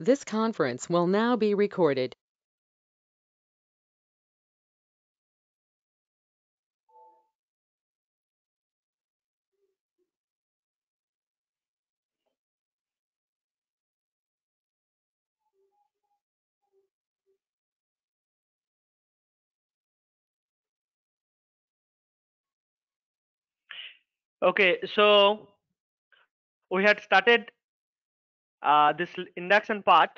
This conference will now be recorded. Okay, so we had started uh, this induction part.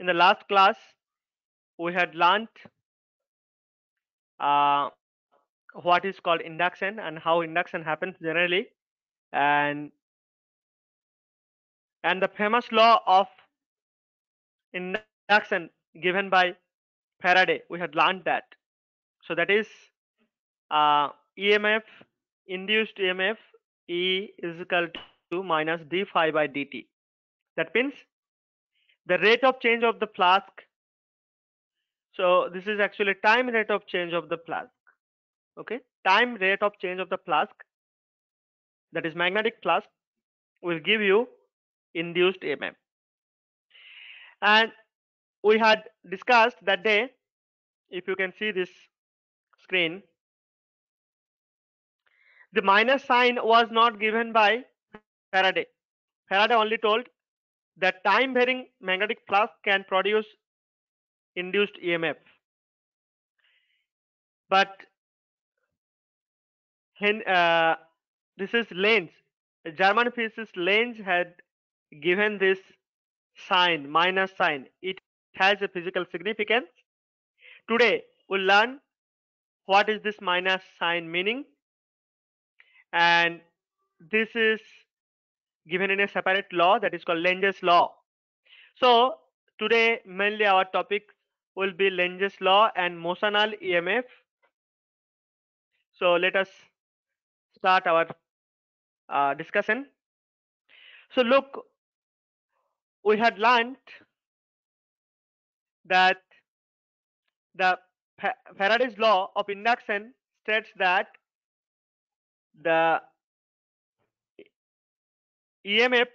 In the last class, we had learned uh, what is called induction and how induction happens generally, and and the famous law of induction given by Faraday. We had learned that. So that is uh, EMF induced EMF E is equal to minus d phi by dt. That means the rate of change of the flux. So this is actually time rate of change of the flux. Okay, time rate of change of the flux. That is magnetic flux will give you induced EMF. And we had discussed that day. If you can see this screen, the minus sign was not given by Faraday. Faraday only told that time varying magnetic flux can produce induced EMF. But uh, this is Lenz. German physicist Lenz had given this sign, minus sign. It has a physical significance. Today we'll learn what is this minus sign meaning and this is given in a separate law that is called Lenz's law. So today mainly our topic will be Lenz's law and motional EMF. So let us start our uh, discussion. So look, we had learned that the Faraday's law of induction states that the EMF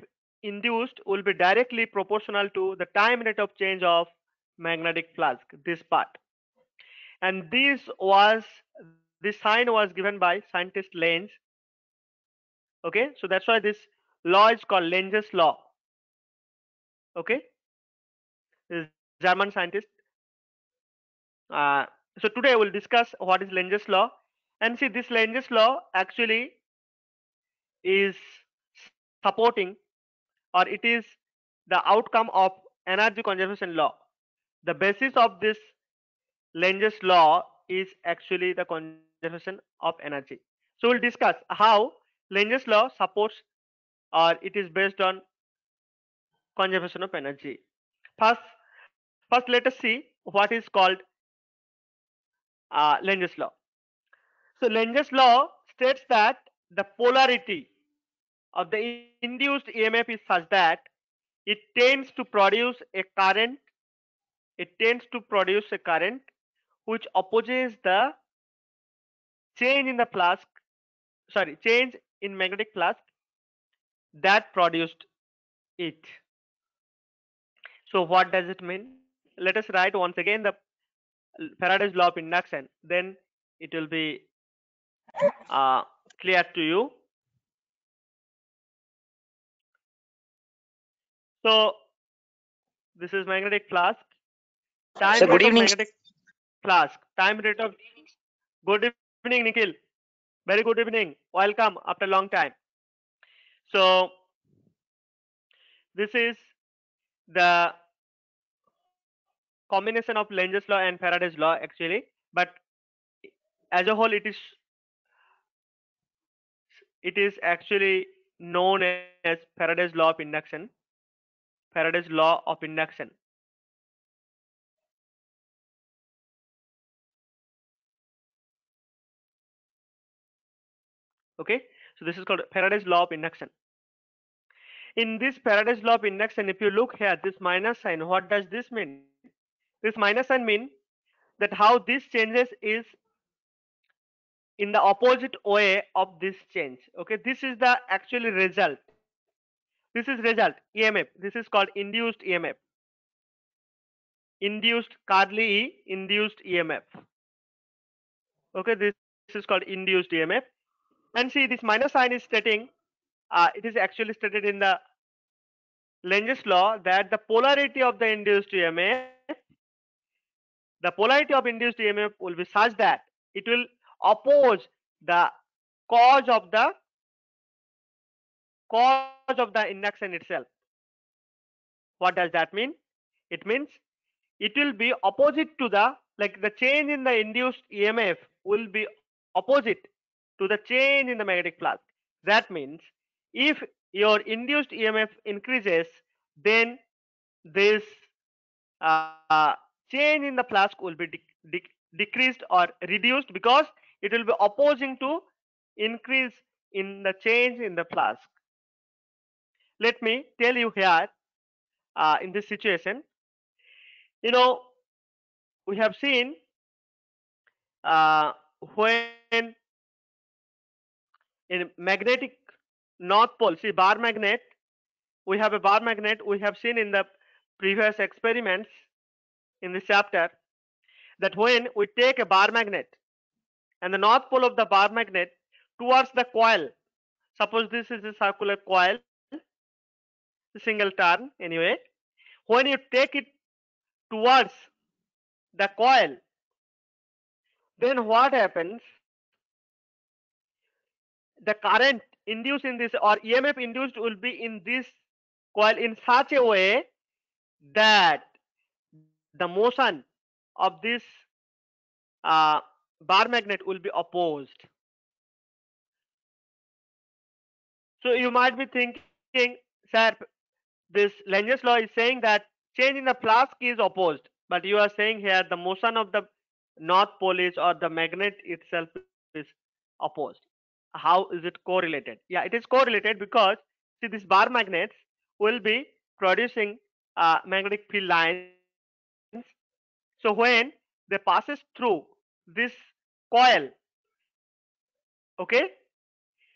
induced will be directly proportional to the time rate of change of magnetic flux, this part. And this was this sign was given by scientist Lenz. Okay, so that's why this law is called Lenz's law. Okay, this German scientist. Uh, so today we'll discuss what is Lenz's law and see this Lenz's law actually is supporting or it is the outcome of energy conservation law. The basis of this Lenz's law is actually the conservation of energy. So we'll discuss how Lenz's law supports or it is based on conservation of energy. First, first let us see what is called uh, Lenz's law. So Lenz's law states that the polarity of the induced EMF is such that it tends to produce a current. It tends to produce a current which opposes the change in the flux. Sorry, change in magnetic flux that produced it. So what does it mean? Let us write once again the Faraday's law of induction. Then it will be uh, clear to you. So this is magnetic flux. Time Sir, good evening. magnetic flux. Time rate of good evening, Nikhil. Very good evening. Welcome after a long time. So this is the combination of Lenz's law and Faraday's law actually, but as a whole, it is it is actually known as Faraday's law of induction. Faraday's law of induction. Okay, so this is called Faraday's law of induction. In this Faraday's law of induction, if you look here, this minus sign, what does this mean? This minus sign mean that how this changes is in the opposite way of this change. Okay, this is the actually result. This is result emf this is called induced emf induced curly e induced emf okay this, this is called induced emf and see this minus sign is stating uh, it is actually stated in the Lenz's law that the polarity of the induced EMF the polarity of induced EMF will be such that it will oppose the cause of the cause of the induction itself. What does that mean? It means it will be opposite to the like the change in the induced EMF will be opposite to the change in the magnetic flux. That means if your induced EMF increases, then this uh, change in the flux will be de de decreased or reduced because it will be opposing to increase in the change in the flux. Let me tell you here uh, in this situation, you know, we have seen uh, when in magnetic north pole see bar magnet we have a bar magnet we have seen in the previous experiments in this chapter that when we take a bar magnet and the north pole of the bar magnet towards the coil suppose this is a circular coil single turn anyway. When you take it towards the coil then what happens? The current induced in this or emf induced will be in this coil in such a way that the motion of this uh, bar magnet will be opposed. So you might be thinking sir this Lenz's law is saying that change in the flux is opposed but you are saying here the motion of the north pole is or the magnet itself is opposed. How is it correlated? Yeah it is correlated because see these bar magnets will be producing uh, magnetic field lines. So when they passes through this coil okay?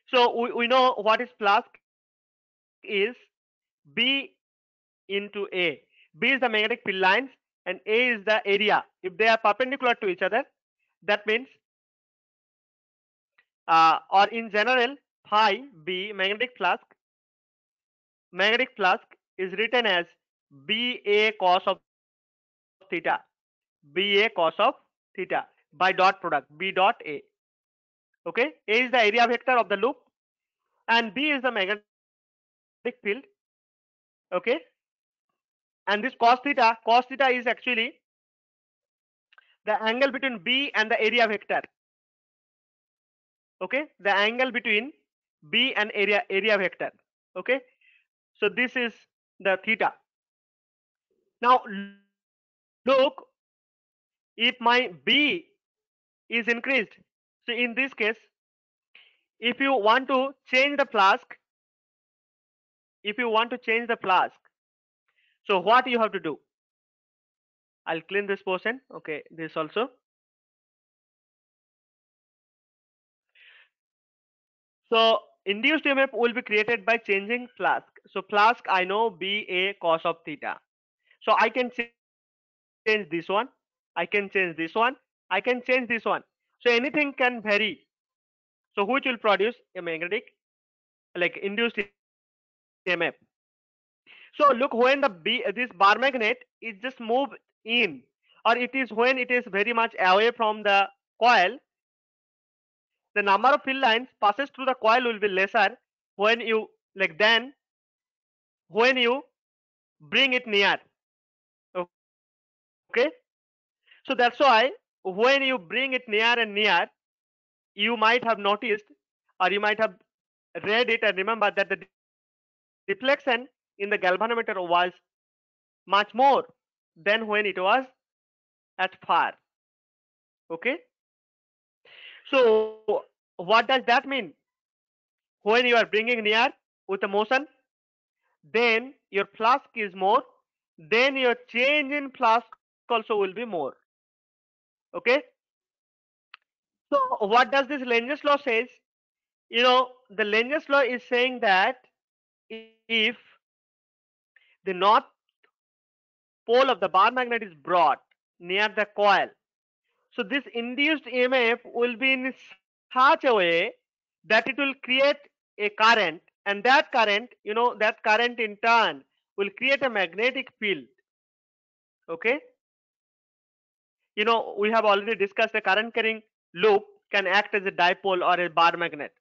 So we, we know what is flux is b into a. B is the magnetic field lines and a is the area. If they are perpendicular to each other that means uh, or in general phi b magnetic flux magnetic flux is written as ba cos of theta ba cos of theta by dot product b dot a. Okay? A is the area vector of the loop and b is the magnetic field okay? And this cos theta cos theta is actually the angle between b and the area vector. Okay? The angle between b and area area vector. Okay? So this is the theta. Now look if my b is increased. So in this case if you want to change the flux if you want to change the flux so what you have to do i'll clean this portion okay this also So induced EMF will be created by changing flux. So flux I know be a cos of theta. So I can change this one. I can change this one. I can change this one. So anything can vary. So which will produce a magnetic like induced EMF. So look when the B, this bar magnet is just moved in or it is when it is very much away from the coil the number of field lines passes through the coil will be lesser when you like then when you bring it near okay so that's why when you bring it near and near you might have noticed or you might have read it and remember that the deflection in the galvanometer was much more than when it was at far okay so what does that mean? When you are bringing near with a motion, then your flux is more, then your change in flux also will be more. Okay. So what does this Lenz's law says? You know, the Lenz's law is saying that if the north pole of the bar magnet is brought near the coil. So this induced emf will be in such a way that it will create a current and that current you know that current in turn will create a magnetic field. Okay? You know we have already discussed a current carrying loop can act as a dipole or a bar magnet.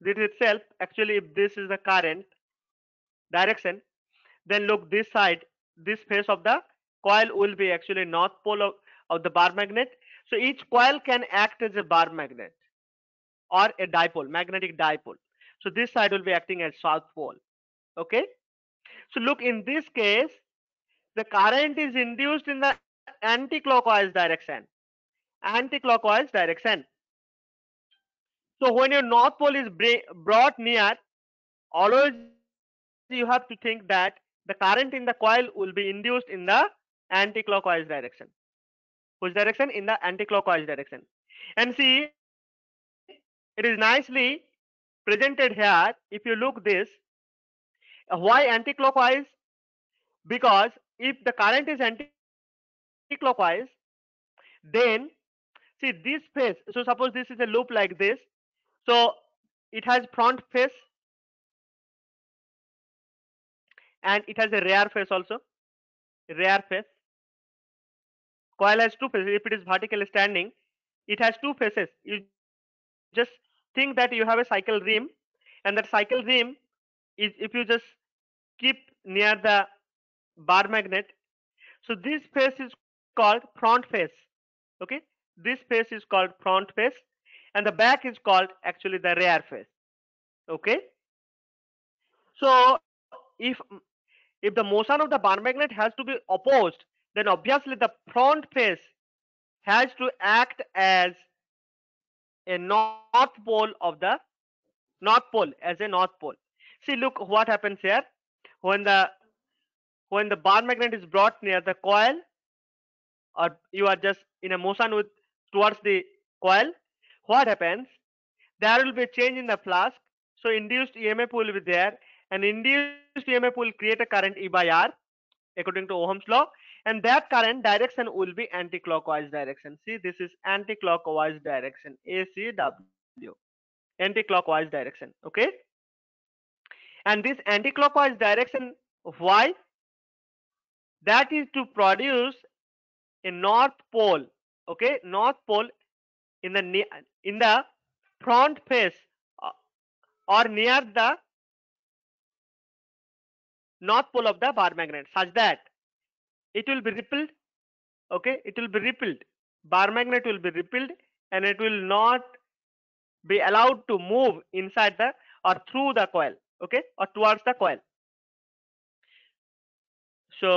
This itself actually if this is the current direction then look this side this face of the coil will be actually north pole of, of the bar magnet. So each coil can act as a bar magnet or a dipole magnetic dipole. So this side will be acting as south pole okay? So look in this case the current is induced in the anti-clockwise direction anti-clockwise direction. So when your north pole is brought near always you have to think that the current in the coil will be induced in the anti-clockwise direction. Which direction? In the anti-clockwise direction. And see it is nicely presented here if you look this why anti-clockwise? Because if the current is anti-clockwise then see this face so suppose this is a loop like this so it has front face and it has a rare face also rare face. Coil has two faces. If it is vertically standing it has two faces. You just think that you have a cycle rim and that cycle rim is if you just keep near the bar magnet. So this face is called front face okay? This face is called front face and the back is called actually the rear face okay? So if if the motion of the bar magnet has to be opposed then obviously the front face has to act as a north pole of the north pole as a north pole. See look what happens here. When the when the bar magnet is brought near the coil or you are just in a motion with towards the coil what happens? There will be a change in the flux so induced emf will be there and induced emf will create a current e by r according to ohm's law. And that current direction will be anti-clockwise direction. See this is anti-clockwise direction. Acw anti-clockwise direction. Okay? And this anti-clockwise direction why? That is to produce a north pole. Okay? North pole in the in the front face uh, or near the north pole of the bar magnet such that it will be repelled okay? It will be repelled bar magnet will be repelled and it will not be allowed to move inside the or through the coil okay? Or towards the coil. So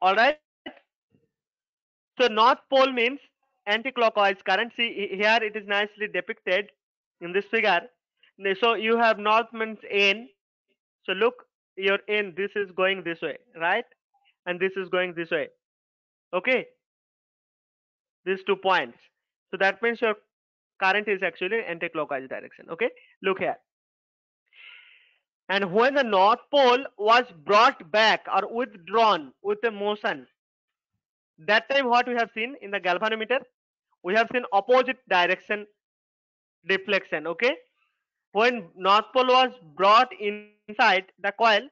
all right? So north pole means anti-clockwise current. See here it is nicely depicted in this figure. So you have north means in so look your in this is going this way right? And this is going this way okay? These two points. So that means your current is actually anti-clockwise direction okay? Look here. And when the north pole was brought back or withdrawn with a motion that time what we have seen in the galvanometer? We have seen opposite direction deflection okay when north pole was brought inside the coil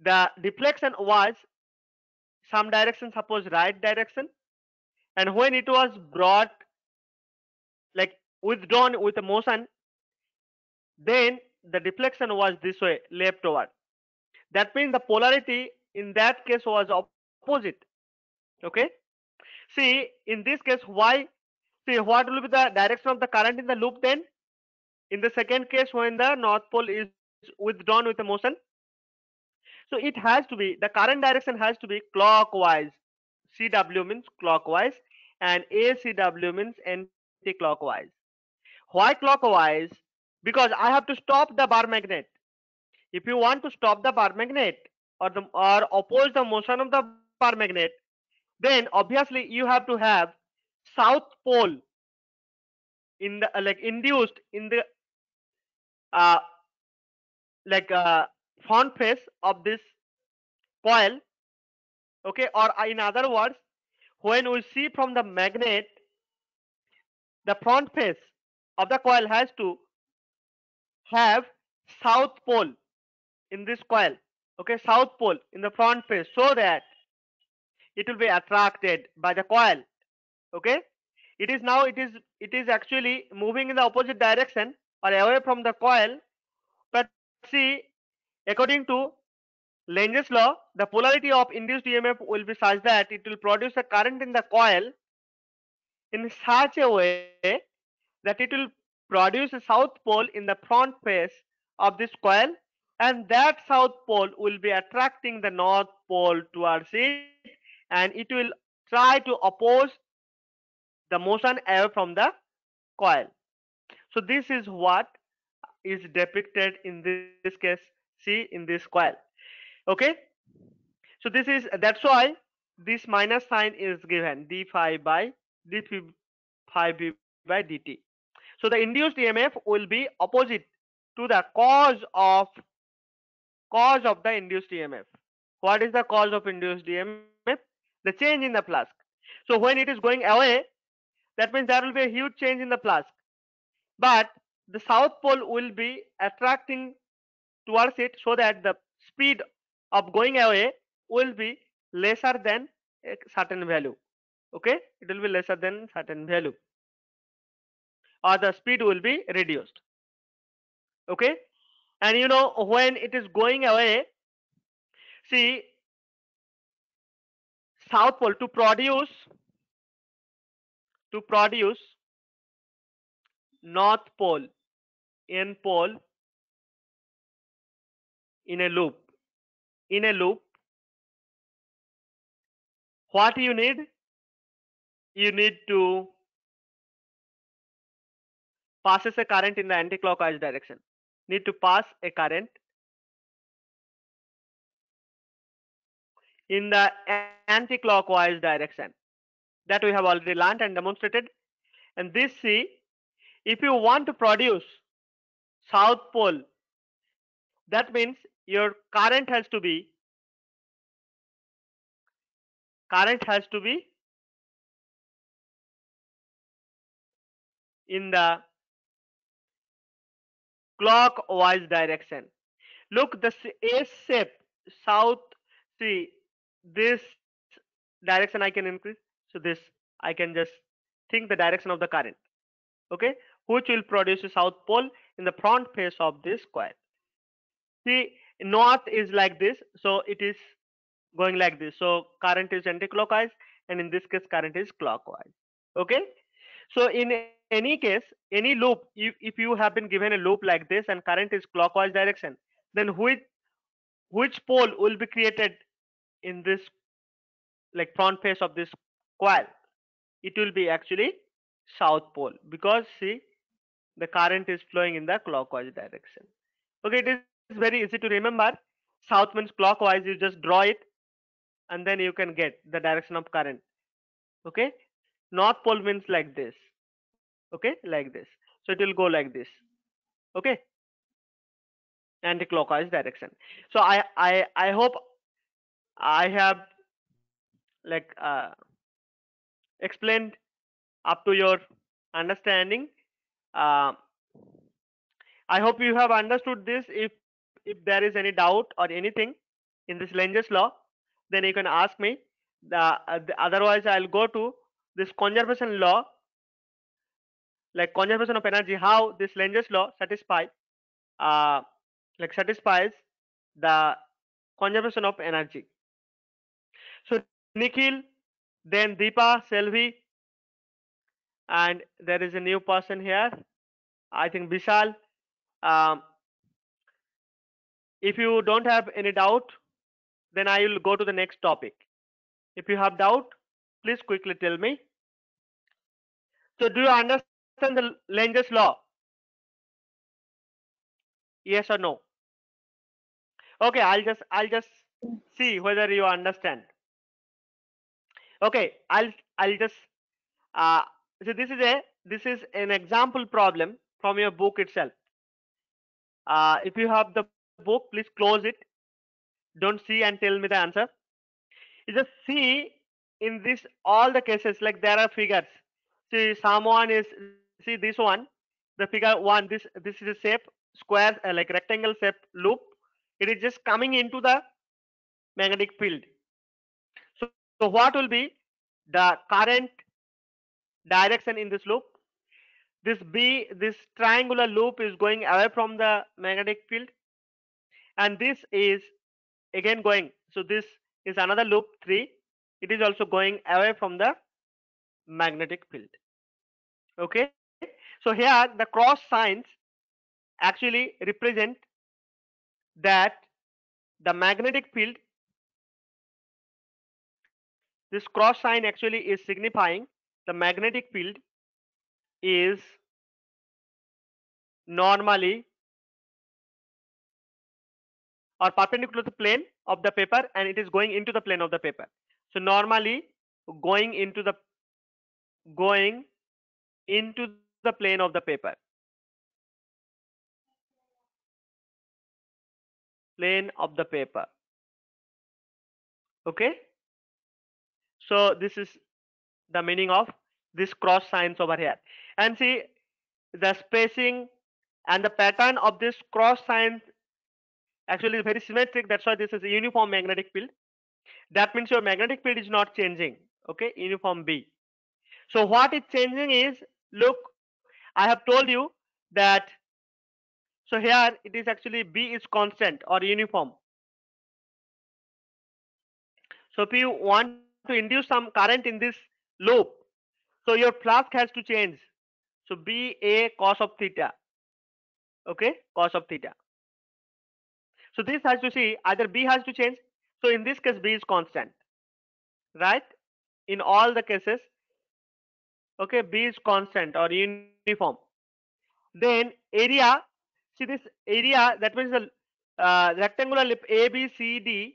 the deflection was some direction suppose right direction. And when it was brought like withdrawn with a motion then the deflection was this way leftward that means the polarity in that case was opposite okay? See in this case why see what will be the direction of the current in the loop then in the second case when the north pole is withdrawn with a motion so it has to be the current direction has to be clockwise. Cw means clockwise and acw means anti-clockwise. Why clockwise? Because i have to stop the bar magnet. If you want to stop the bar magnet or the or oppose the motion of the bar magnet then obviously you have to have south pole in the like induced in the uh, like uh, front face of this coil okay? Or in other words when we see from the magnet the front face of the coil has to have south pole in this coil okay? South pole in the front face so that it will be attracted by the coil okay? It is now it is it is actually moving in the opposite direction or away from the coil but see according to Lenz's law the polarity of induced EMF will be such that it will produce a current in the coil in such a way that it will produce a south pole in the front face of this coil and that south pole will be attracting the north pole towards it and it will try to oppose the motion away from the coil. So this is what is depicted in this case see in this coil okay? So this is that's why this minus sign is given d phi by d phi by dt. So the induced emf will be opposite to the cause of cause of the induced emf what is the cause of induced emf the change in the flux. So when it is going away that means there will be a huge change in the flux but the south pole will be attracting towards it so that the speed of going away will be lesser than a certain value. Okay? It will be lesser than certain value. Or the speed will be reduced. Okay? And you know when it is going away see south pole to produce to produce north pole n pole in a loop. In a loop what you need? You need to passes a current in the anti-clockwise direction. Need to pass a current in the anti-clockwise direction. That we have already learned and demonstrated. And this see if you want to produce south pole that means your current has to be current has to be in the clockwise direction. Look the s shape south see this direction i can increase. So this i can just think the direction of the current. Okay which will produce a south pole in the front face of this coil see north is like this so it is going like this. So current is anti-clockwise and in this case current is clockwise. Okay? So in any case any loop if, if you have been given a loop like this and current is clockwise direction then which which pole will be created in this like front face of this coil it will be actually south pole. Because see the current is flowing in the clockwise direction. Okay it is very easy to remember. South means clockwise you just draw it and then you can get the direction of current. Okay? North pole means like this. Okay? Like this. So it will go like this. Okay? Anti-clockwise direction. So i i i hope i have like uh, explained up to your understanding uh, i hope you have understood this. If if there is any doubt or anything in this Lenz's law then you can ask me. The, uh, the otherwise i'll go to this conservation law like conservation of energy how this Lenz's law satisfy uh, like satisfies the conservation of energy. So nikhil then deepa selvi and there is a new person here. I think vishal um, if you don't have any doubt then i will go to the next topic. If you have doubt please quickly tell me. So do you understand the Lenz's law? Yes or no? Okay i'll just i'll just see whether you understand. Okay i'll i'll just uh so this is a this is an example problem from your book itself. Uh if you have the book please close it. Don't see and tell me the answer. You just see in this all the cases like there are figures. See someone is see this one the figure one this this is a shape square uh, like rectangle shape loop. It is just coming into the magnetic field. So, so what will be the current direction in this loop. This b this triangular loop is going away from the magnetic field. And this is again going. So this is another loop 3 it is also going away from the magnetic field. Okay? So here the cross signs actually represent that the magnetic field this cross sign actually is signifying the magnetic field is normally or perpendicular to the plane of the paper and it is going into the plane of the paper. So normally going into the going into the plane of the paper. Plane of the paper. Okay? So this is the meaning of this cross signs over here. And see the spacing and the pattern of this cross signs actually is very symmetric. That's why this is a uniform magnetic field. That means your magnetic field is not changing. Okay uniform b. So what is changing is look i have told you that so here it is actually b is constant or uniform. So if you want to induce some current in this loop. So your flux has to change. So b a cos of theta. Okay? Cos of theta. So this has to see either b has to change. So in this case b is constant. Right? In all the cases okay b is constant or uniform. Then area see this area that means the uh, rectangular lip abcd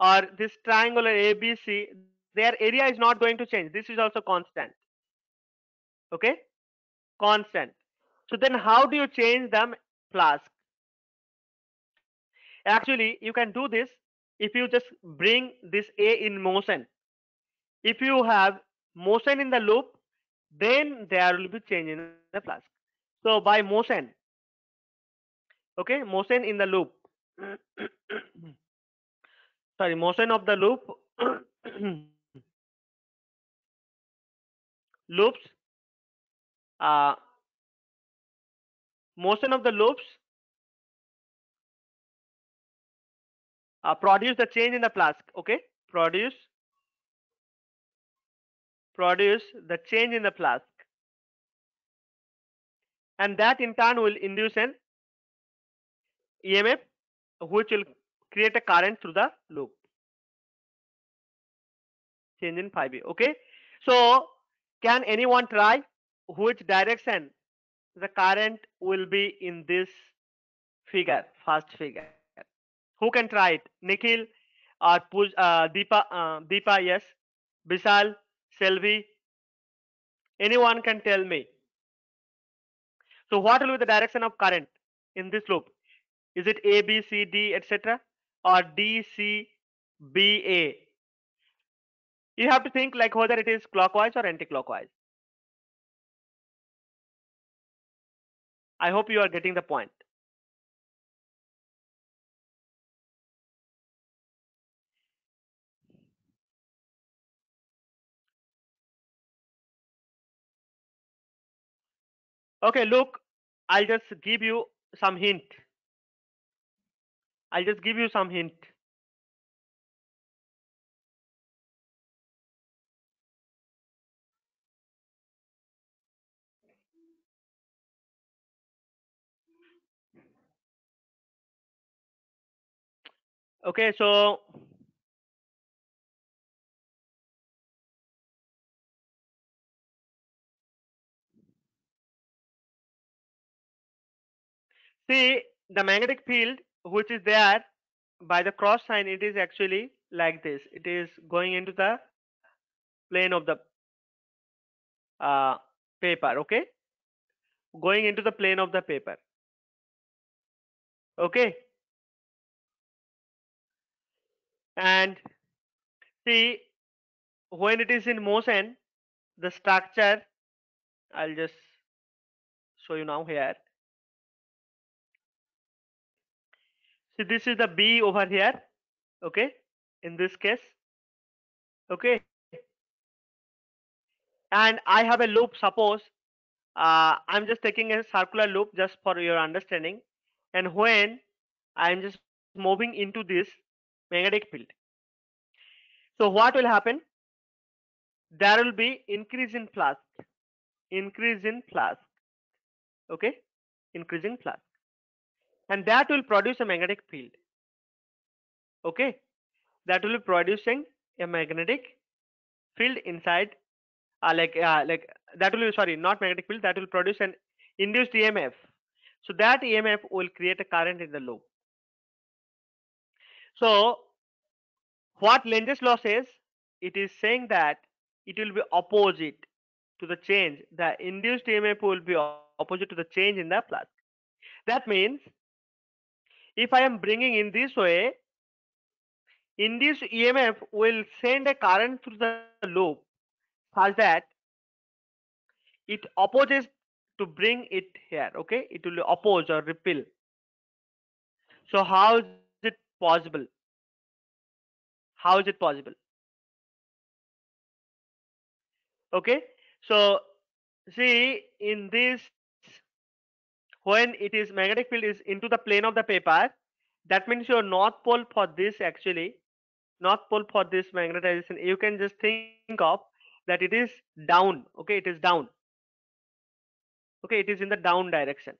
or this triangular abc their area is not going to change. This is also constant. Okay? Constant. So then how do you change the flux. Actually you can do this if you just bring this a in motion. If you have motion in the loop then there will be change in the flux. So by motion. Okay? Motion in the loop. Sorry motion of the loop loops uh, motion of the loops uh, produce the change in the flux okay? Produce produce the change in the flux. And that in turn will induce an EMF which will create a current through the loop. Change in phi b okay? So can anyone try which direction the current will be in this figure first figure? Who can try it? Nikhil or Puj, uh, deepa uh, deepa yes. Vishal selvi. Anyone can tell me. So what will be the direction of current in this loop? Is it a b c d etc or d c b a you have to think like whether it is clockwise or anti-clockwise. I hope you are getting the point. Okay look i'll just give you some hint. I'll just give you some hint okay so see the magnetic field which is there by the cross sign it is actually like this. It is going into the plane of the uh, paper okay? Going into the plane of the paper. Okay and see when it is in motion the structure I'll just show you now here. See this is the B over here okay? In this case okay? And I have a loop suppose uh, I'm just taking a circular loop just for your understanding. And when I'm just moving into this magnetic field. So what will happen? There will be increase in flux increase in flux okay? Increasing flux and that will produce a magnetic field okay? That will be producing a magnetic field inside uh, like uh, like that will be sorry not magnetic field that will produce an induced emf so that emf will create a current in the loop so what Lenz's law says it is saying that it will be opposite to the change. The induced emf will be opposite to the change in the flux that means if i am bringing in this way induced emf will send a current through the loop such that it opposes to bring it here okay? It will oppose or repel so how possible? How is it possible? Okay so see in this when it is magnetic field is into the plane of the paper that means your north pole for this actually north pole for this magnetization. You can just think of that it is down okay it is down. Okay it is in the down direction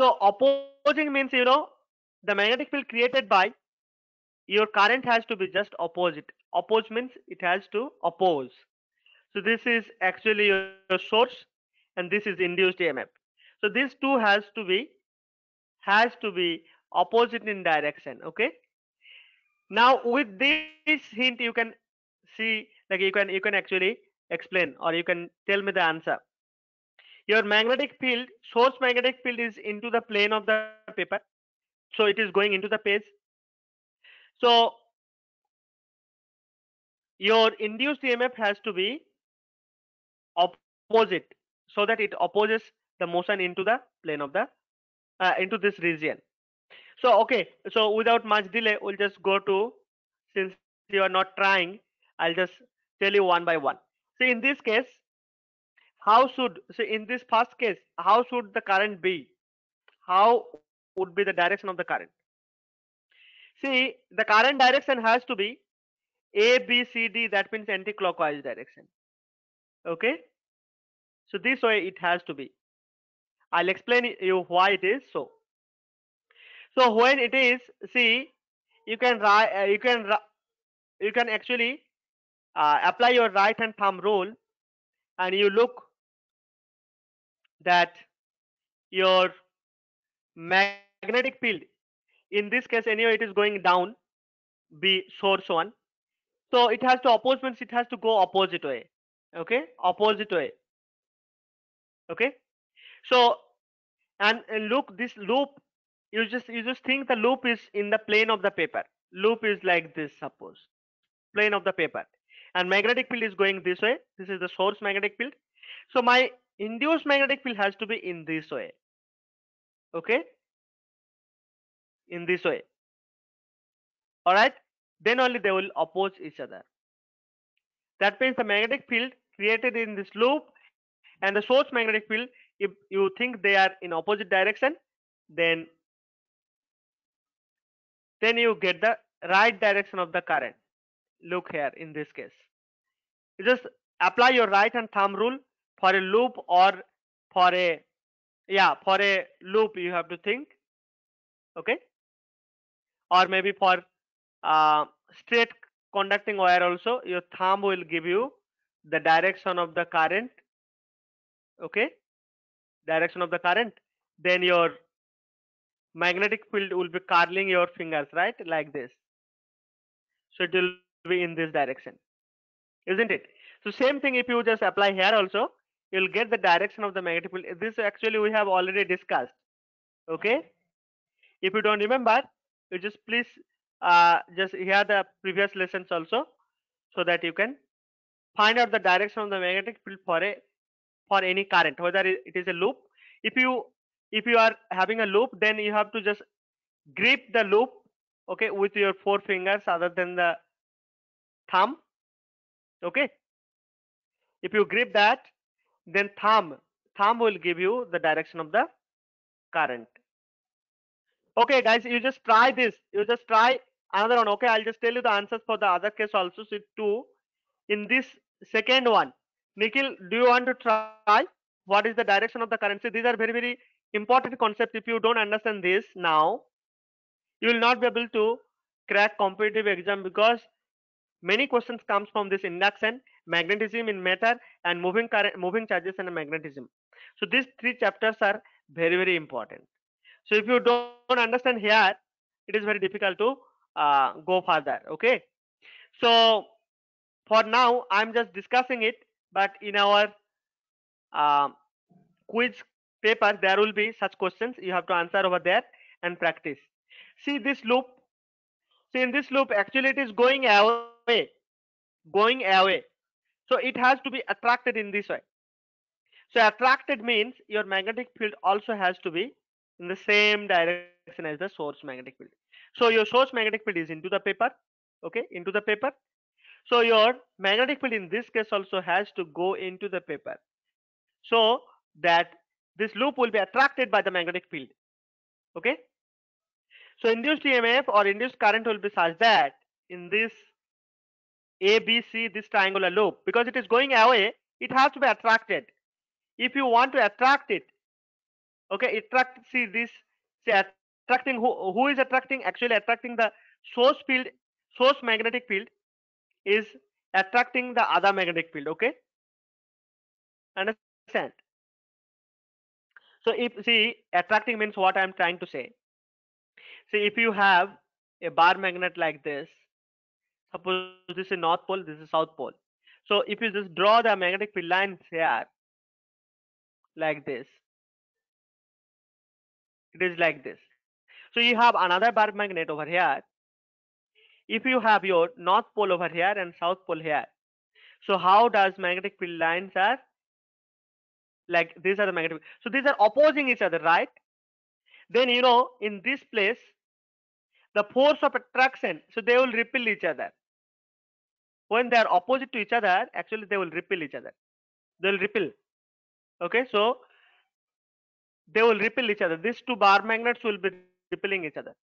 so opposing means you know the magnetic field created by your current has to be just opposite. Oppose means it has to oppose. So this is actually your, source and this is induced emf so these two has to be has to be opposite in direction okay? Now with this hint you can see like you can you can actually explain or you can tell me the answer your magnetic field source magnetic field is into the plane of the paper. So it is going into the page so your induced emf has to be opposite so that it opposes the motion into the plane of the uh, into this region. So okay so without much delay we'll just go to since you are not trying i'll just tell you one by one. See in this case how should so in this first case how should the current be? How would be the direction of the current? See the current direction has to be a b c d that means anti-clockwise direction. Okay? So this way it has to be. I'll explain you why it is so. So when it is see you can uh, you can you can actually uh, apply your right hand thumb rule and you look that your magnetic field in this case anyway it is going down be source one. So it has to oppose means it has to go opposite way okay? Opposite way okay? So and, and look this loop you just you just think the loop is in the plane of the paper. Loop is like this suppose. Plane of the paper. And magnetic field is going this way. This is the source magnetic field. So my induced magnetic field has to be in this way. Okay? In this way. All right then only they will oppose each other. That means the magnetic field created in this loop and the source magnetic field if you think they are in opposite direction then then you get the right direction of the current. Look here in this case. You just apply your right hand thumb rule for a loop or for a yeah for a loop you have to think okay? Or maybe for uh, straight conducting wire also your thumb will give you the direction of the current okay? Direction of the current. Then your magnetic field will be curling your fingers right? Like this. So it will be in this direction isn't it? So same thing if you just apply here also you'll get the direction of the magnetic field. This actually we have already discussed okay. If you don't remember you just please uh, just hear the previous lessons also so that you can find out the direction of the magnetic field for a for any current whether it it is a loop. If you if you are having a loop then you have to just grip the loop okay with your four fingers other than the thumb okay? If you grip that then thumb thumb will give you the direction of the current. Okay guys you just try this. You just try another one. Okay i'll just tell you the answers for the other case also so two. In this second one nikhil do you want to try? What is the direction of the current? So these are very very important concepts. If you don't understand this now you will not be able to crack competitive exam because many questions comes from this induction magnetism in matter and moving current moving charges and magnetism. So these three chapters are very very important. So if you don't understand here it is very difficult to uh, go further okay? So for now i'm just discussing it but in our um, quiz paper there will be such questions you have to answer over there and practice. See this loop. See in this loop actually it is going away going away so it has to be attracted in this way. So attracted means your magnetic field also has to be in the same direction as the source magnetic field. So your source magnetic field is into the paper okay into the paper. So your magnetic field in this case also has to go into the paper. So that this loop will be attracted by the magnetic field okay. So induced emf or induced current will be such that in this abc this triangular loop. Because it is going away it has to be attracted. If you want to attract it okay attract see this see attracting who who is attracting? Actually attracting the source field source magnetic field is attracting the other magnetic field okay? Understand? So if see attracting means what i'm trying to say. See if you have a bar magnet like this suppose this is north pole this is south pole. So if you just draw the magnetic field lines here like this it is like this. So you have another bar magnet over here. If you have your north pole over here and south pole here so how does magnetic field lines are? Like these are the magnetic so these are opposing each other right? Then you know in this place the force of attraction so they will repel each other when they are opposite to each other actually they will repel each other. They will repel okay so they will repel each other. These two bar magnets will be repelling each other.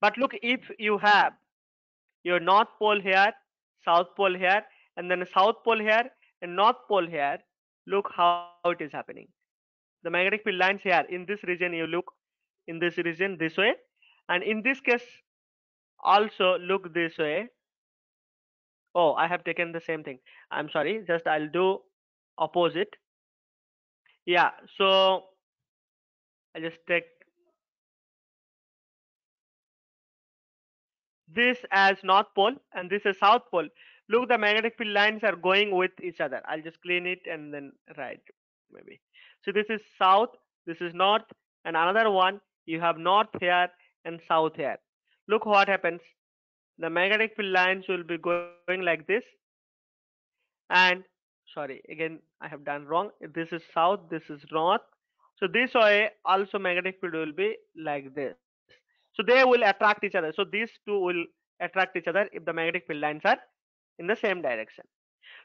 But look if you have your north pole here south pole here and then a south pole here and north pole here look how it is happening. The magnetic field lines here in this region you look in this region this way. And in this case also look this way oh i have taken the same thing. I'm sorry just i'll do opposite. Yeah so i just take this as north pole and this is south pole. Look the magnetic field lines are going with each other. I'll just clean it and then write maybe. So this is south this is north and another one you have north here and south here. Look what happens the magnetic field lines will be going like this. And sorry again i have done wrong. This is south this is north. So this way also magnetic field will be like this. So they will attract each other. So these two will attract each other if the magnetic field lines are in the same direction.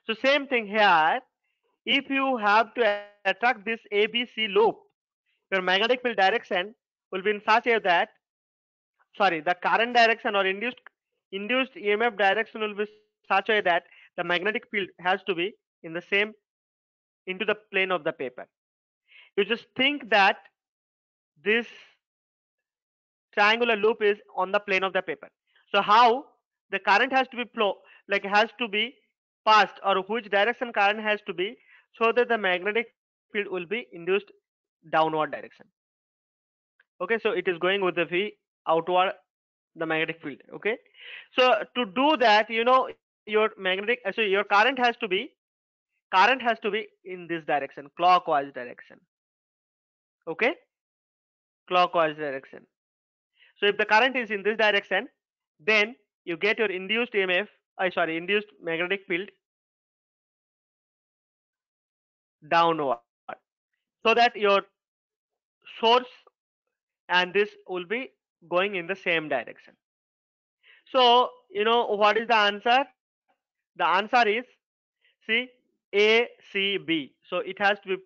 So same thing here. If you have to attract this abc loop your magnetic field direction will be in such a that sorry the current direction or induced induced emf direction will be such a way that the magnetic field has to be in the same into the plane of the paper. You just think that this triangular loop is on the plane of the paper. So how the current has to be flow like has to be passed or which direction current has to be so that the magnetic field will be induced downward direction. Okay so it is going with the v outward the magnetic field okay? So to do that you know your magnetic so your current has to be current has to be in this direction clockwise direction okay? Clockwise direction. So if the current is in this direction, then you get your induced EMF, I sorry, induced magnetic field downward so that your source and this will be going in the same direction. So, you know, what is the answer? The answer is see A, C, B. So it has to be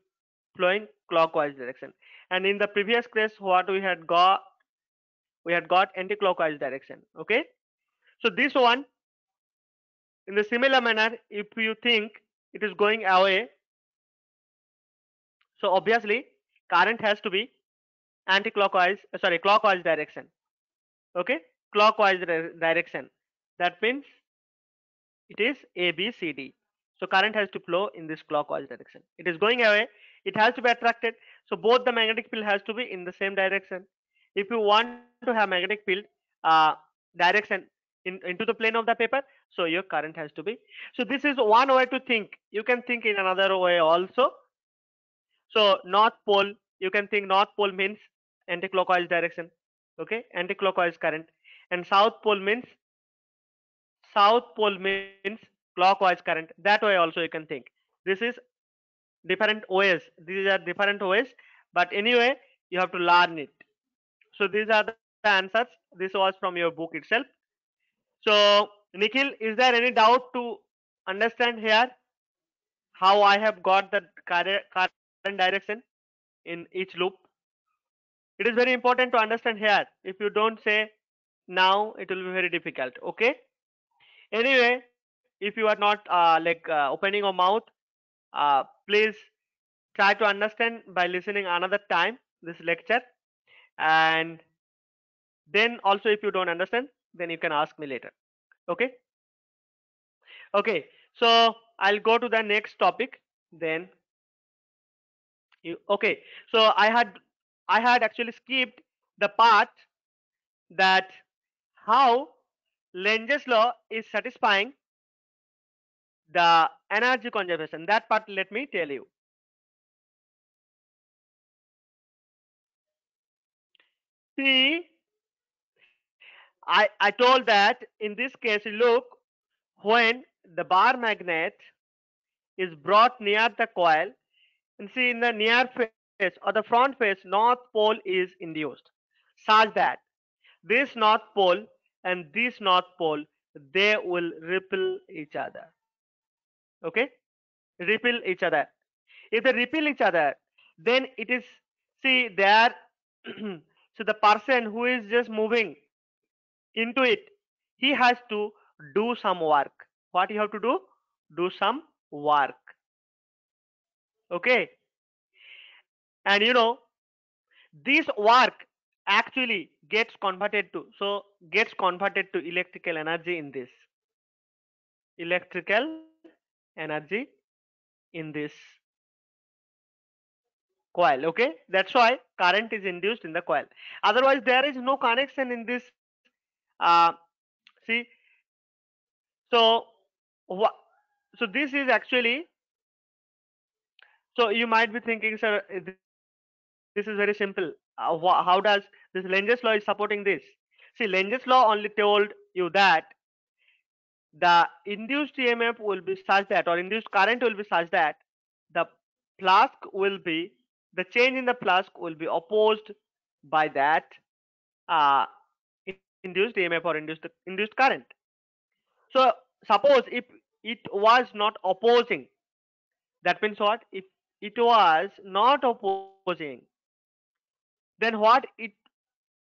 flowing clockwise direction. And in the previous case, what we had got, we had got anti-clockwise direction. Okay. So this one, in the similar manner, if you think it is going away, so obviously current has to be anti-clockwise, uh, sorry, clockwise direction. Okay, clockwise direction. That means it is A, B, C, D. So current has to flow in this clockwise direction. It is going away. It has to be attracted. So both the magnetic field has to be in the same direction. If you want to have magnetic field uh, direction in, into the plane of the paper, so your current has to be. So this is one way to think. You can think in another way also. So north pole, you can think north pole means anti-clockwise direction. Okay, anti-clockwise current, and south pole means south pole means clockwise current. That way also you can think. This is different ways. These are different ways, but anyway, you have to learn it. So these are the answers. This was from your book itself. So Nikhil, is there any doubt to understand here how I have got the current current direction in each loop? It is very important to understand here. If you don't say now, it will be very difficult. Okay. Anyway, if you are not uh, like uh, opening your mouth, uh, please try to understand by listening another time this lecture and then also if you don't understand then you can ask me later okay okay so i'll go to the next topic then you okay so i had i had actually skipped the part that how Lenz's law is satisfying the energy conservation. That part let me tell you. See i i told that in this case look when the bar magnet is brought near the coil and see in the near face or the front face north pole is induced such that this north pole and this north pole they will repel each other. Okay? Repel each other. If they repel each other then it is see there so the person who is just moving into it he has to do some work. What you have to do? Do some work. Okay and you know this work actually gets converted to so gets converted to electrical energy in this. Electrical energy in this coil okay? That's why current is induced in the coil. Otherwise there is no connection in this uh see? So what so this is actually so you might be thinking sir this is very simple uh, how does this Lenz's law is supporting this see Lenz's law only told you that the induced EMF will be such that or induced current will be such that the flux will be the change in the flux will be opposed by that uh, induced EMF or induced induced current. So suppose if it was not opposing, that means what? If it was not opposing, then what it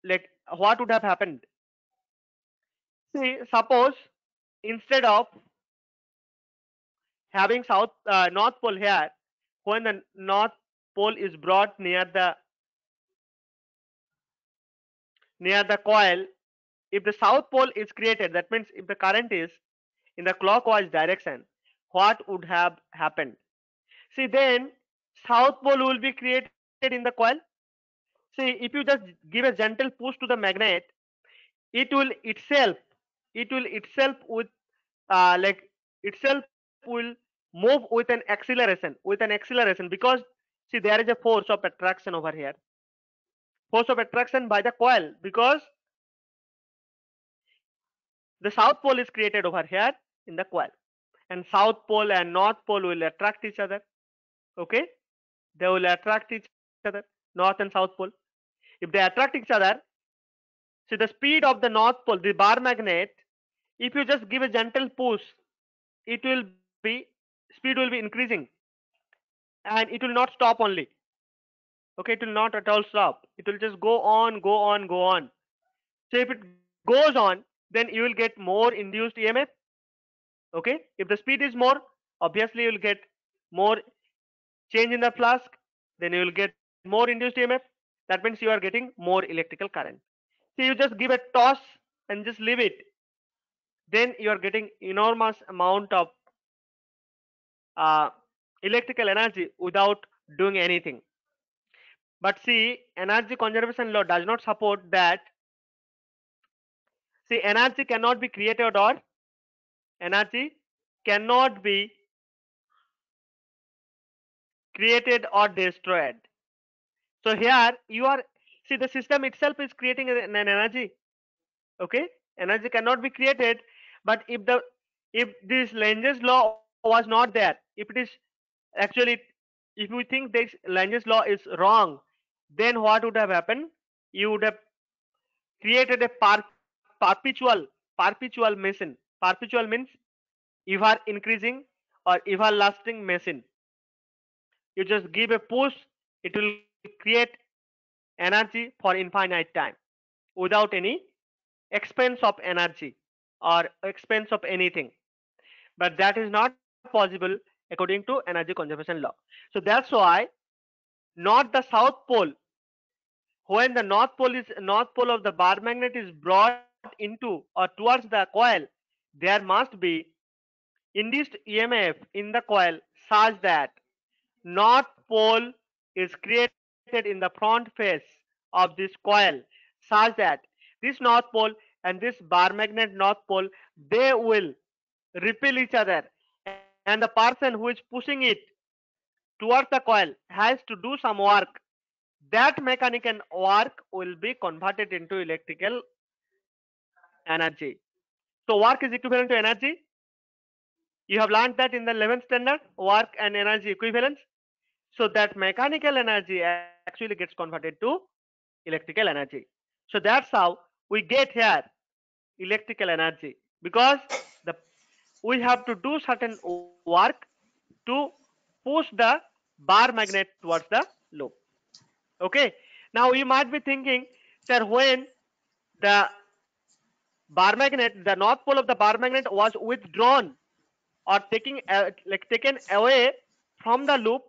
like what would have happened? See, suppose instead of having south uh, north pole here, when the north pole is brought near the near the coil, if the south pole is created, that means if the current is in the clockwise direction, what would have happened? See, then south pole will be created in the coil. See, if you just give a gentle push to the magnet, it will itself, it will itself with uh, like itself will move with an acceleration, with an acceleration because see there is a force of attraction over here. Force of attraction by the coil because the south pole is created over here in the coil. And south pole and north pole will attract each other okay? They will attract each other north and south pole if they attract each other see the speed of the north pole the bar magnet if you just give a gentle push it will be speed will be increasing. And it will not stop only. Okay it will not at all stop. It will just go on go on go on. So if it goes on then you will get more induced emf okay if the speed is more obviously you will get more change in the flux then you will get more induced emf that means you are getting more electrical current. So you just give a toss and just leave it. Then you are getting enormous amount of uh, electrical energy without doing anything. But see energy conservation law does not support that. See energy cannot be created or energy cannot be created or destroyed so here you are see the system itself is creating an energy okay? Energy cannot be created but if the if this Lenz's law was not there if it is actually if we think this Lenz's law is wrong then what would have happened? You would have created a per, perpetual perpetual machine. Perpetual means ever increasing or everlasting machine. You just give a push it will create energy for infinite time without any expense of energy or expense of anything. But that is not possible according to energy conservation law. So that's why not the south pole when the north pole is north pole of the bar magnet is brought into or towards the coil there must be induced emf in the coil such that north pole is created in the front face of this coil such that this north pole and this bar magnet north pole they will repel each other. And the person who is pushing it towards the coil has to do some work. That mechanical work will be converted into electrical energy. So work is equivalent to energy. You have learned that in the 11th standard work and energy equivalence. So that mechanical energy actually gets converted to electrical energy. So that's how we get here electrical energy because the we have to do certain work to push the bar magnet towards the loop. Okay? Now you might be thinking sir when the bar magnet the north pole of the bar magnet was withdrawn or taking uh, like taken away from the loop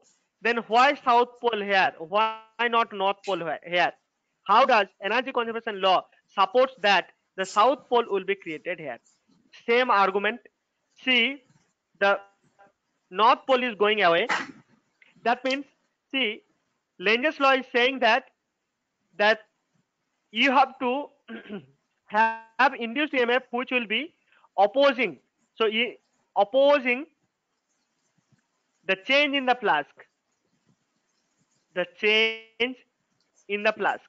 then why south pole here? Why not north pole here? How does energy conservation law supports that the south pole will be created here? Same argument. See the north pole is going away. That means see Lenz's law is saying that that you have to have induced emf which will be opposing. So opposing the change in the flux the change in the flux.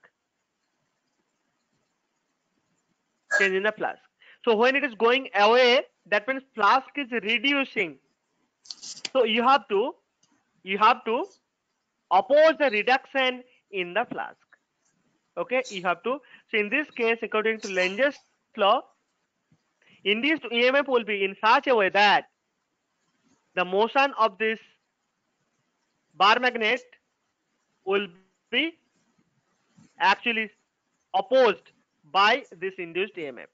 Change in the flux. So when it is going away that means flux is reducing. So you have to you have to oppose the reduction in the flux. Okay you have to. So in this case according to Lenz's law induced emf will be in such a way that the motion of this bar magnet will be actually opposed by this induced emf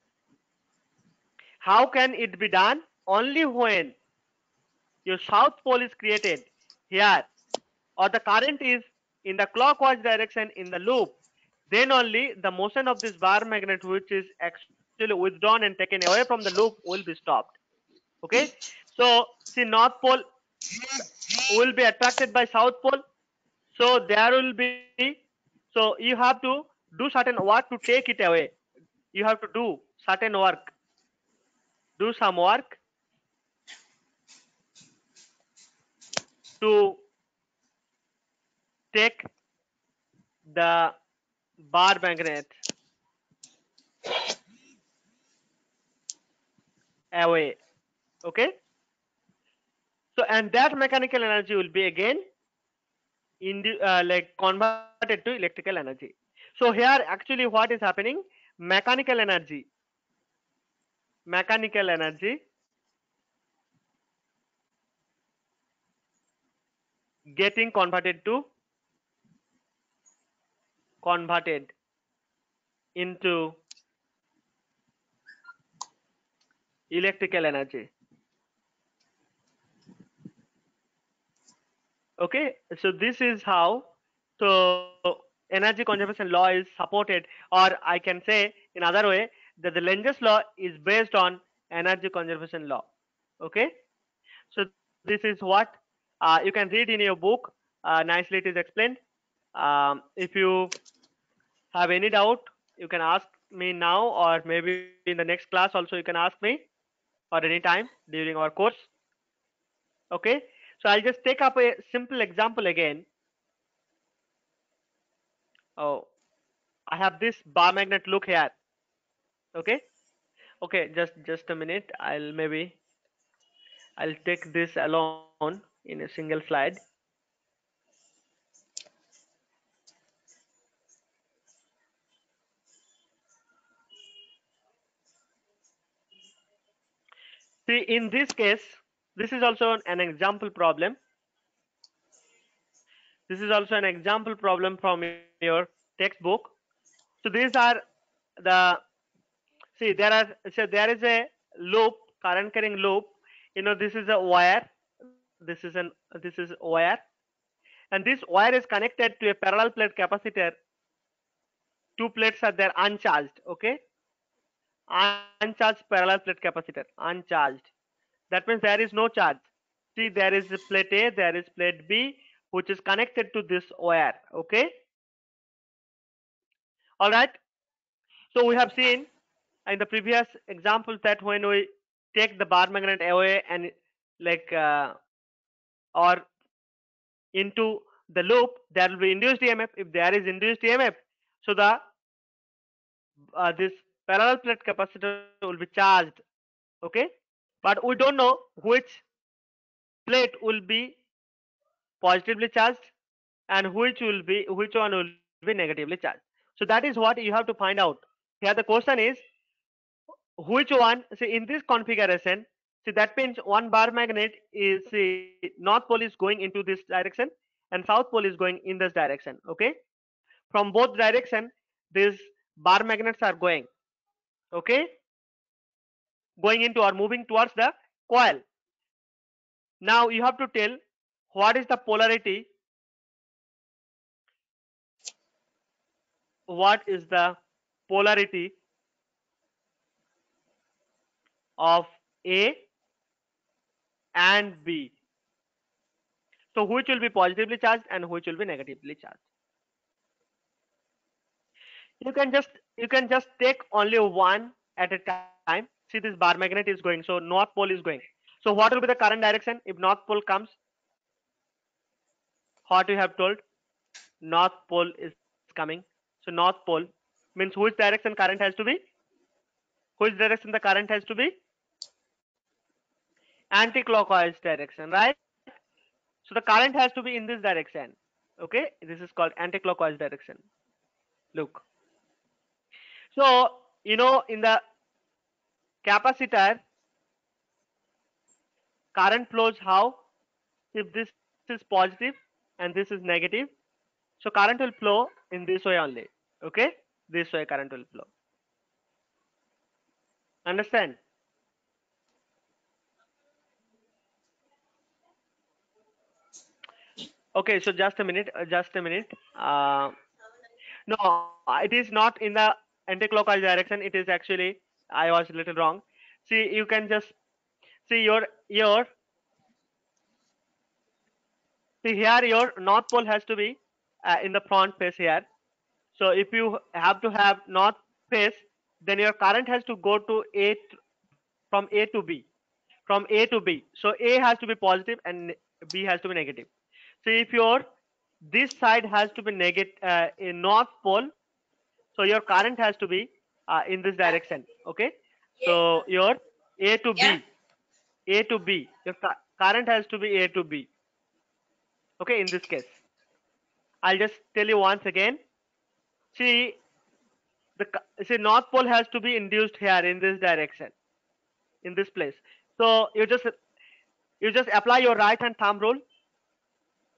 how can it be done? Only when your south pole is created here or the current is in the clockwise direction in the loop then only the motion of this bar magnet which is actually withdrawn and taken away from the loop will be stopped. Okay? So see north pole will be attracted by south pole so there will be so you have to do certain work to take it away. You have to do certain work. Do some work to take the bar magnet away. Okay? So and that mechanical energy will be again in uh, like converted to electrical energy. So here actually what is happening? Mechanical energy. Mechanical energy. Getting converted to converted into electrical energy okay so this is how so energy conservation law is supported or i can say in other way that the Lenz's law is based on energy conservation law. Okay? So this is what uh, you can read in your book uh, nicely it is explained. Um, if you have any doubt you can ask me now or maybe in the next class also you can ask me or any time during our course. Okay so i'll just take up a simple example again. Oh i have this bar magnet look here. Okay? Okay just just a minute. I'll maybe i'll take this alone in a single slide. See, in this case, this is also an example problem. This is also an example problem from your textbook. So these are the, see there are, so there is a loop, current carrying loop. You know, this is a wire. This is an, this is wire. And this wire is connected to a parallel plate capacitor. Two plates are there uncharged, okay? uncharged parallel plate capacitor uncharged that means there is no charge. See there is plate a there is plate b which is connected to this wire okay? All right? So we have seen in the previous example that when we take the bar magnet away and like uh, or into the loop there will be induced emf if there is induced emf so the uh, this parallel plate capacitor will be charged okay but we don't know which plate will be positively charged and which will be which one will be negatively charged. So that is what you have to find out. Here the question is which one see in this configuration see that means one bar magnet is see north pole is going into this direction and south pole is going in this direction okay? From both direction these bar magnets are going okay going into or moving towards the coil now you have to tell what is the polarity what is the polarity of A and B. So which will be positively charged and which will be negatively charged. You can just you can just take only one at a time. See this bar magnet is going. So north pole is going. So what will be the current direction if north pole comes? What we have told? North pole is coming. So north pole means which direction current has to be? Which direction the current has to be? Anti-clockwise direction, right? So the current has to be in this direction. Okay, this is called anti-clockwise direction. Look. So you know in the capacitor current flows how? If this is positive and this is negative so current will flow in this way only okay? This way current will flow. Understand? Okay so just a minute uh, just a minute. Uh, no it is not in the anti-clockwise direction. It is actually i was a little wrong. See you can just see your your see here your north pole has to be uh, in the front face here. So if you have to have north face then your current has to go to a from a to b from a to b. So a has to be positive and b has to be negative. So if your this side has to be negative uh, north pole so your current has to be uh, in this direction okay so your A to. B. A to B. Your current has to be A to B. Okay, in this case. I'll just tell you once again. See, the see north pole has to be induced here in this direction, in this place. So you just you just apply your right hand thumb rule.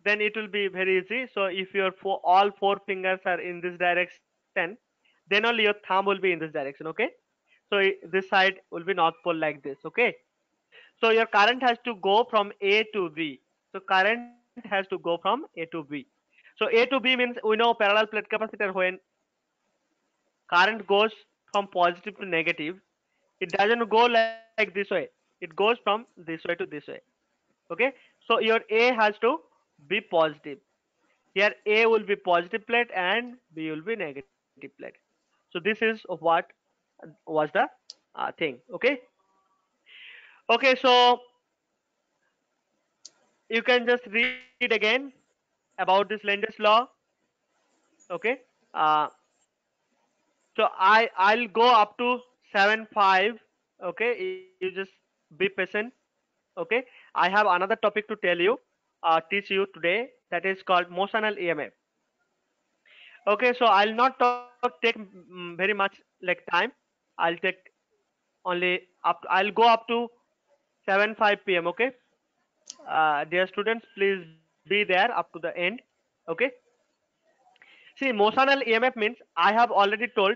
Then it will be very easy. So if your four, all four fingers are in this direction, then only your thumb will be in this direction. Okay. So this side will be north pole like this. Okay. So your current has to go from A to B. So current has to go from A to B. So A to B means we know parallel plate capacitor when current goes from positive to negative, it doesn't go like, like this way. It goes from this way to this way. Okay. So your A has to be positive. Here A will be positive plate and B will be negative plate. So this is what was the uh, thing. Okay. Okay. So you can just read again about this Lenz's law. Okay. Uh, so I I'll go up to seven five. Okay. You- You just be patient. Okay. I have another topic to tell you, uh, teach you today. That is called motional EMF. Okay. So I'll not talk, take mm, very much like time. I'll take only up. I'll go up to seven five p.m. Okay. Uh, dear students, please be there up to the end. Okay. See, motional EMF means I have already told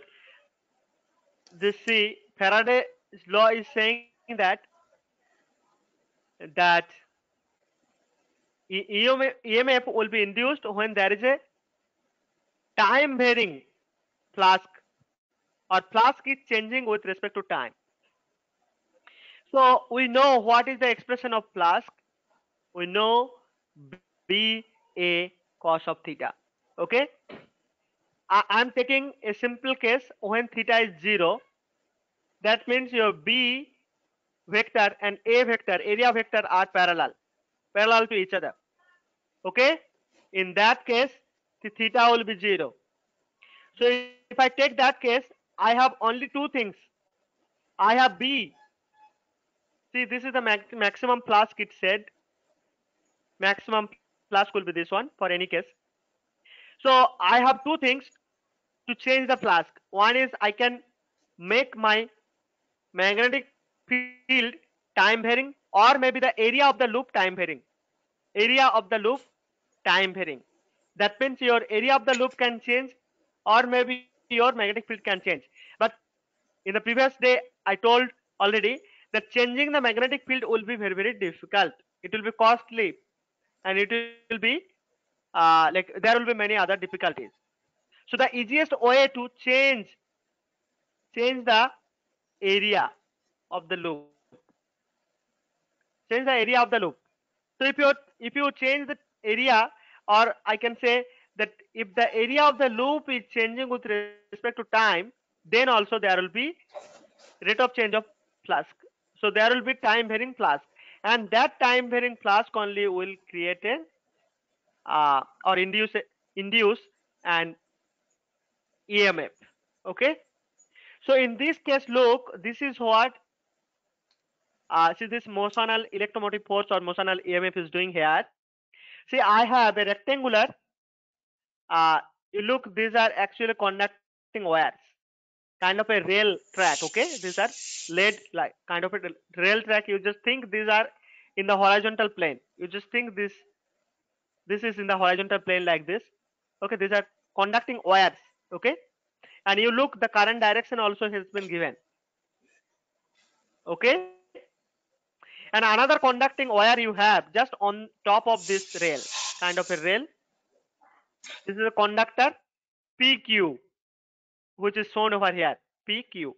this. See, Faraday's law is saying that that EMF will be induced when there is a time varying flux or flux is changing with respect to time. So we know what is the expression of flux. We know B A cos of theta. Okay. I am taking a simple case when theta is zero. That means your B vector and A vector, area vector are parallel, parallel to each other. Okay. In that case, the theta will be zero. So if I take that case, I have only two things. I have B. See, this is the max maximum flux it said. Maximum flux will be this one for any case. So I have two things to change the flux. One is I can make my magnetic field time varying or maybe the area of the loop time varying. Area of the loop time varying. That means your area of the loop can change or maybe your magnetic field can change. But in the previous day, I told already that changing the magnetic field will be very, very difficult. It will be costly and it will be uh, like there will be many other difficulties. So the easiest way to change change the area of the loop. Change the area of the loop. So if you if you change the area, or I can say that if the area of the loop is changing with respect to time, then also there will be rate of change of flux. So there will be time varying flux, and that time varying flux only will create a uh, or induce induce an EMF. Okay. So in this case, look, this is what uh, see this motional electromotive force or motional EMF is doing here. See, I have a rectangular. Uh, you look, these are actually conducting wires, kind of a rail track. Okay, these are lead like kind of a rail track. You just think these are in the horizontal plane. You just think this this is in the horizontal plane like this. Okay, these are conducting wires. Okay, and you look, the current direction also has been given. Okay, and another conducting wire you have just on top of this rail, kind of a rail. This is a conductor PQ, which is shown over here, PQ.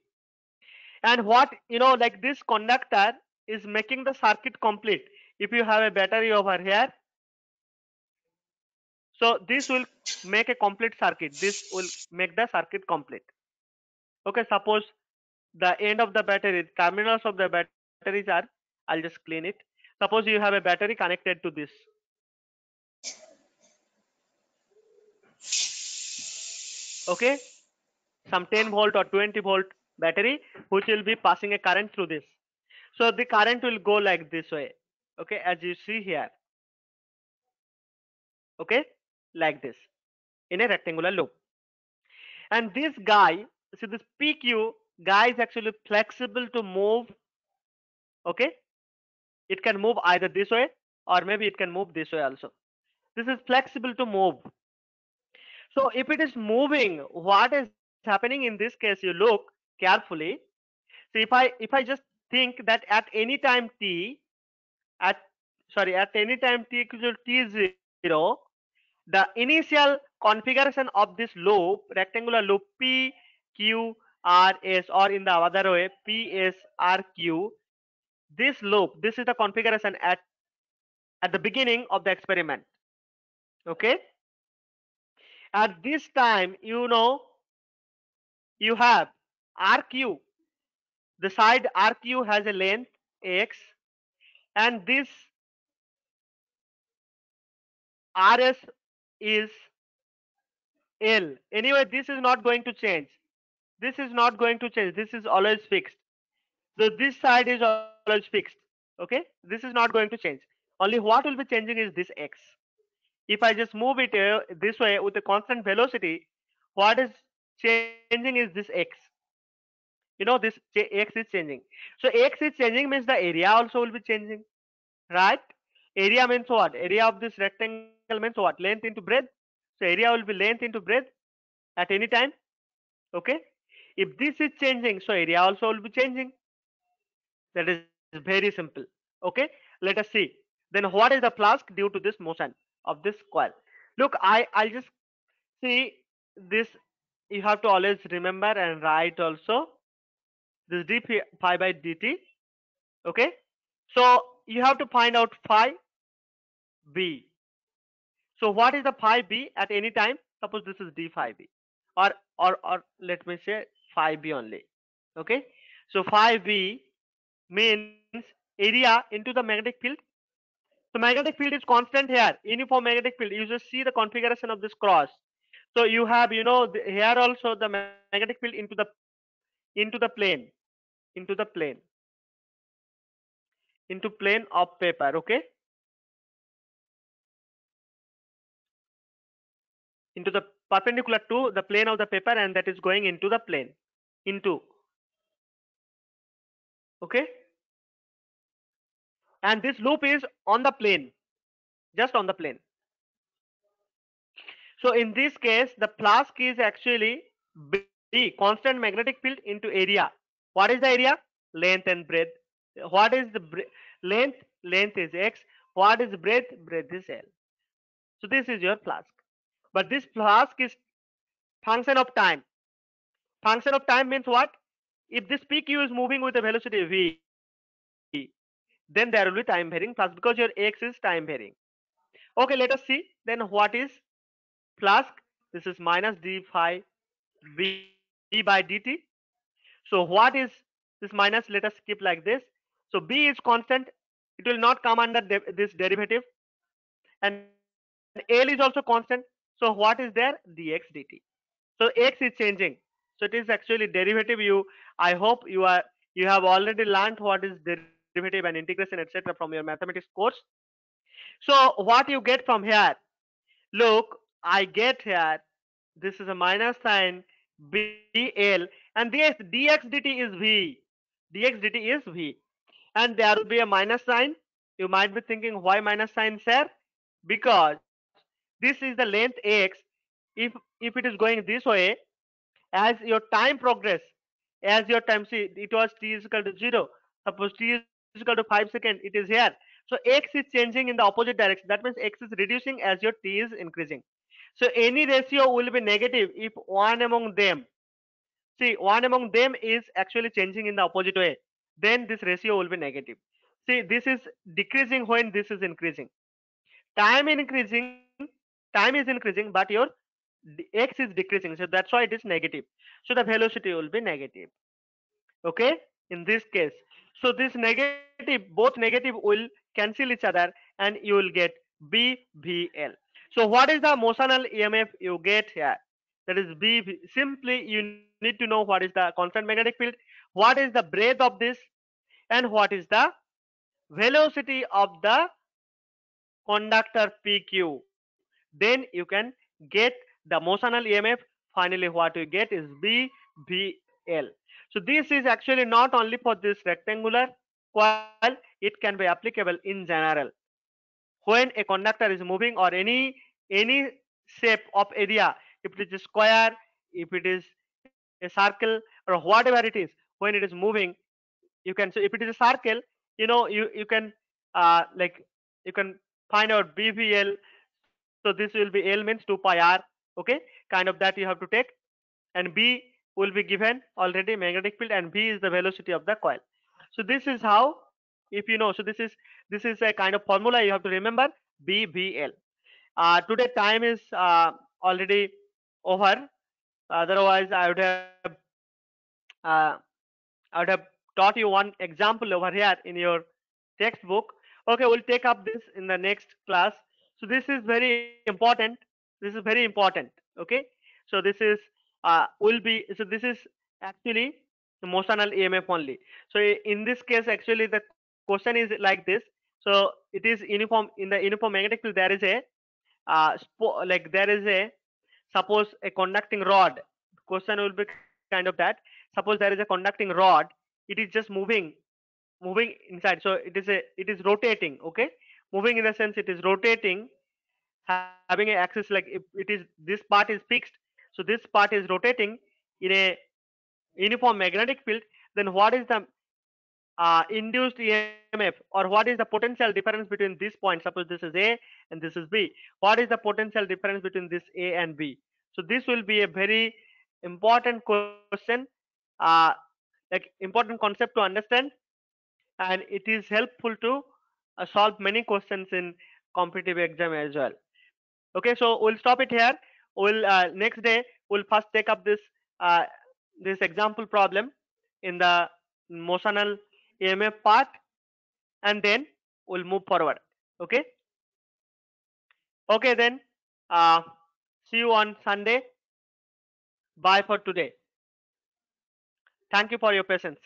And what you know, like this conductor is making the circuit complete. If you have a battery over here, so this will make a complete circuit. This will make the circuit complete. Okay, suppose the end of the battery, terminals of the batteries are, I'll just clean it. Suppose you have a battery connected to this. Okay, some 10 volt or 20 volt battery which will be passing a current through this. So the current will go like this way. Okay, as you see here. Okay, like this in a rectangular loop. And this guy, so this PQ guy is actually flexible to move. Okay, it can move either this way or maybe it can move this way also. This is flexible to move. So if it is moving, what is happening in this case? You look carefully. So if I if I just think that at any time t, at sorry at any time t equals t zero, the initial configuration of this loop, rectangular loop P Q R S, or in the other way P S R Q, this loop, this is the configuration at at the beginning of the experiment. Okay? At this time you know you have rq the side rq has a length x and this rs is l. Anyway this is not going to change. This is not going to change. This is always fixed so this side is always fixed okay this is not going to change only what will be changing is this x if I just move it uh, this way with a constant velocity, what is changing is this x. You know, this x is changing. So x is changing means the area also will be changing, right? Area means what? Area of this rectangle means what? Length into breadth. So area will be length into breadth at any time. Okay. If this is changing, so area also will be changing. That is very simple. Okay. Let us see. Then what is the flux due to this motion? of this coil look i i'll just see this you have to always remember and write also this d phi by dt okay so you have to find out phi b so what is the phi b at any time suppose this is d phi b or or or let me say phi b only okay so phi b means area into the magnetic field so magnetic field is constant here, uniform magnetic field. You just see the configuration of this cross. So you have, you know, the, here also the magnetic field into the into the plane, into the plane, into plane of paper. Okay. Into the perpendicular to the plane of the paper, and that is going into the plane, into. Okay and this loop is on the plane just on the plane. So in this case the flux is actually b constant magnetic field into area. What is the area? Length and breadth. What is the length? Length is x. What is breadth? Breadth is l. So this is your flux. But this flux is function of time. Function of time means what? If this pq is moving with a velocity v then there will be time varying flux because your x is time varying. Okay let us see. Then what is flux? This is minus d phi b by dt so what is this minus? Let us keep like this. So b is constant. It will not come under de this derivative. And l is also constant. So what is there? dx dt. So x is changing. So it is actually derivative you i hope you are you have already learned what is derivative derivative and integration etc from your mathematics course. So what you get from here? Look i get here this is a minus sign bl and this dx dt is v. Dx dt is v. And there will be a minus sign. You might be thinking why minus sign sir? Because this is the length x. If if it is going this way as your time progress as your time see it was t is equal to 0 suppose t is is equal to 5 seconds it is here. So x is changing in the opposite direction. That means x is reducing as your t is increasing. So any ratio will be negative if one among them see one among them is actually changing in the opposite way then this ratio will be negative. See this is decreasing when this is increasing. Time increasing time is increasing but your x is decreasing so that's why it is negative. So the velocity will be negative. Okay? In this case so this negative, both negative will cancel each other and you will get BVL. So what is the motional EMF you get here? That is B. Simply you need to know what is the constant magnetic field, what is the breadth of this, and what is the velocity of the conductor PQ. Then you can get the motional EMF. Finally, what you get is BVL. So this is actually not only for this rectangular coil, it can be applicable in general. When a conductor is moving or any any shape of area, if it is a square, if it is a circle or whatever it is, when it is moving, you can so if it is a circle, you know you you can uh, like you can find out BVL. So this will be L means 2 pi r. Okay, kind of that you have to take, and B will be given already magnetic field, and V is the velocity of the coil. So this is how, if you know, so this is this is a kind of formula you have to remember BVL. Uh, today time is uh, already over. Otherwise, I would have uh, I would have taught you one example over here in your textbook. Okay, we'll take up this in the next class. So this is very important. This is very important. Okay, so this is uh, will be so this is actually the motional EMF only. So in this case, actually the question is like this. So it is uniform in the uniform magnetic field. There is a uh, like there is a suppose a conducting rod. Question will be kind of that. Suppose there is a conducting rod. It is just moving, moving inside. So it is a it is rotating. Okay, moving in the sense it is rotating, having an axis like it is this part is fixed. So this part is rotating in a uniform magnetic field. Then what is the uh, induced EMF or what is the potential difference between this point? Suppose this is A and this is B. What is the potential difference between this A and B? So this will be a very important question, uh, like important concept to understand, and it is helpful to uh, solve many questions in competitive exam as well. Okay, so we'll stop it here. We'll uh, next day we'll first take up this uh, this example problem in the motional EMF part and then we'll move forward okay? Okay then uh, see you on Sunday. Bye for today. Thank you for your patience